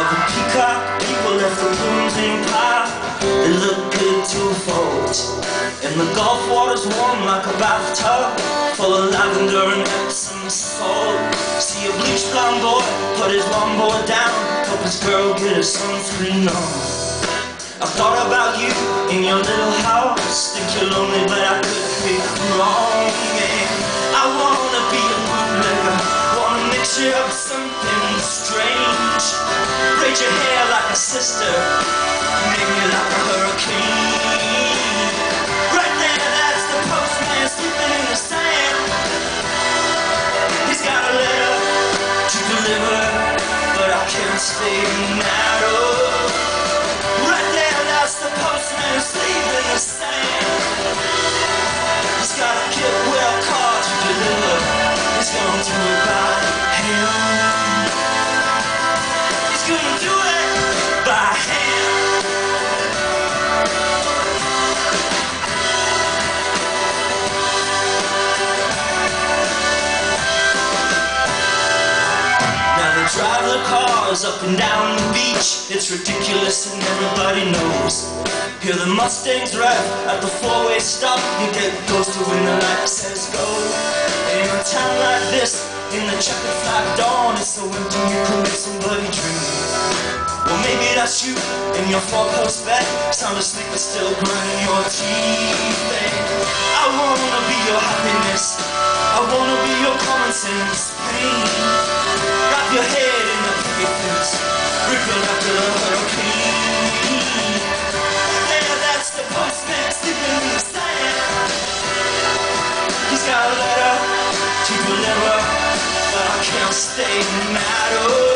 The peacock people left the rooms in. They look good to vote. And the Gulf water's warm like a bathtub full of lavender and Epsom salt. See a bleached blonde boy put his one boy down. Help his girl get her sunscreen on. I thought about you in your little house Think you're lonely but I could be wrong And I wanna be a bootlegger Wanna mix you up something strange Braid your hair like a sister. Make me like a hurricane. Right there, that's the postman sleeping in the sand. He's got a letter to deliver But I can't stay mad Drive their cars up and down the beach. It's ridiculous and everybody knows. Hear the Mustangs rev at the four-way stop. You get close to when the light says go. In a town like this, in the checkered flag dawn, it's so empty you could make somebody dream. Well, maybe that's you in your four-post bed. Sound asleep but still grinding your teeth. eh? I wanna be your happiness. I wanna be your common sense pain. Stay. Oh.